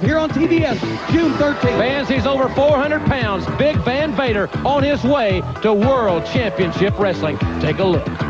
Here on TBS, June 13th. Fans, he's over 400 pounds. Big Van Vader on his way to World Championship Wrestling. Take a look.